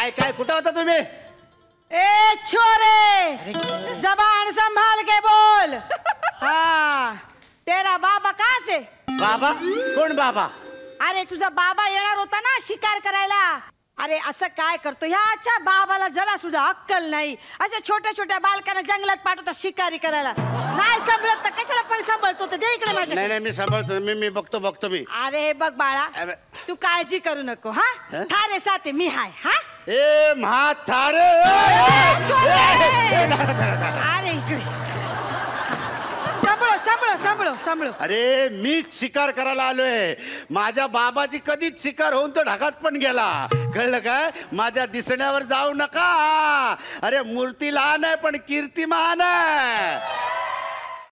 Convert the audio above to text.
काय काय कुठं होता तुम्ही? ए छोरे! जबान संभाल के बोल. हाँ तेरा बाबा कहाँ से? बाबा? कोण बाबा? अरे तुझा बाबा येणार होता ना शिकार करायला. अरे असं काय करतो? ह्याच्या बाबाला जरा सुद्धा अक्कल नाही. अशा छोट्या छोट्या बालकांना जंगलात पाठवतात शिकारी करायला. नाही सांभाळत तर कशाला पण सांभाळतो तर दे इकडे माझ्या नाही नाही मी सांभाळतो. मी मी बघतो बघतो मी. अरे हे बघ बाळा. तू काळजी करू नको हा? थारे साथे मी हाय हा? ए म्हातारे! अरे इकडे. सांभाळो सांभाळो सांभाळो सांभाळो. अरे मीच शिकार करायला आलोय. माझ्या बाबाची कधीच शिकार होऊन तो ढगात पण गेला. कळलं काय? माझ्या दिसण्यावर जाऊ नका. अरे मूर्ती लहान आहे पण कीर्ती महान आहे.